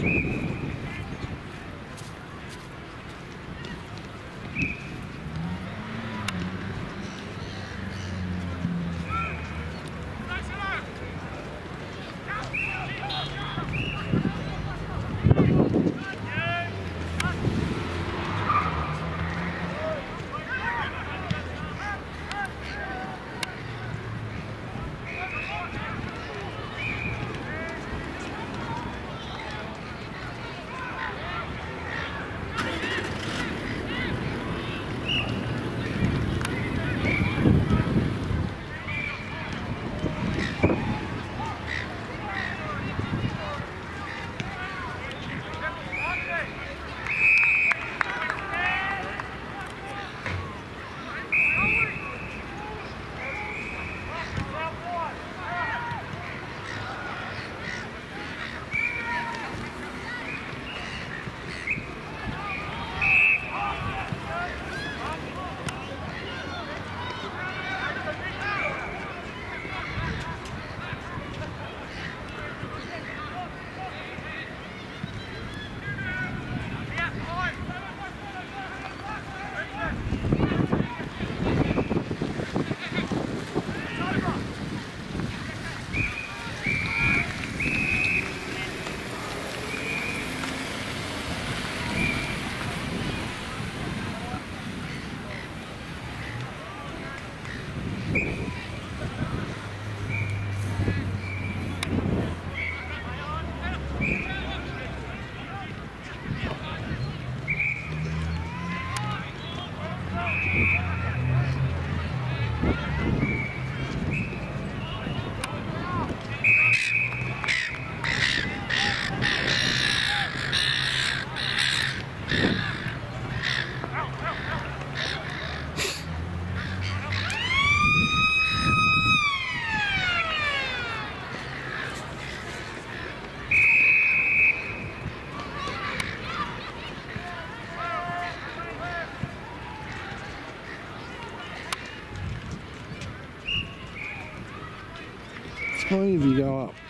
Thanks. It's funny if you go up